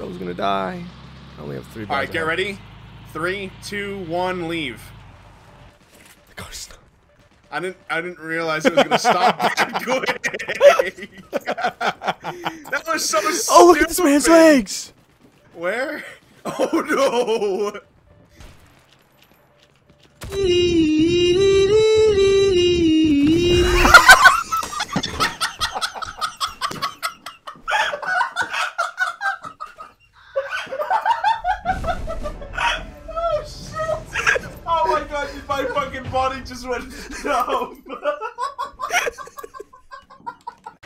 I was gonna die. I only have three. All right, get ready. Three, two, one, leave. The car's stuck. I didn't. I didn't realize it was gonna stop that quick. that was so. Oh, look at this man's legs! Where? Oh no! my, my fucking body just went numb.